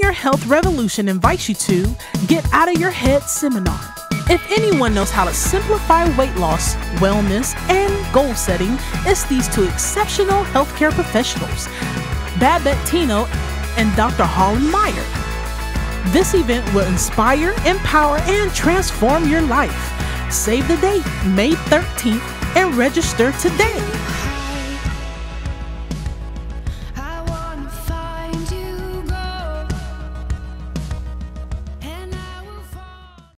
Your Health Revolution invites you to Get Out of Your Head seminar. If anyone knows how to simplify weight loss, wellness, and goal setting, it's these two exceptional healthcare professionals, Babette Teno and Dr. Hollen Meyer. This event will inspire, empower, and transform your life. Save the date, May 13th, and register today.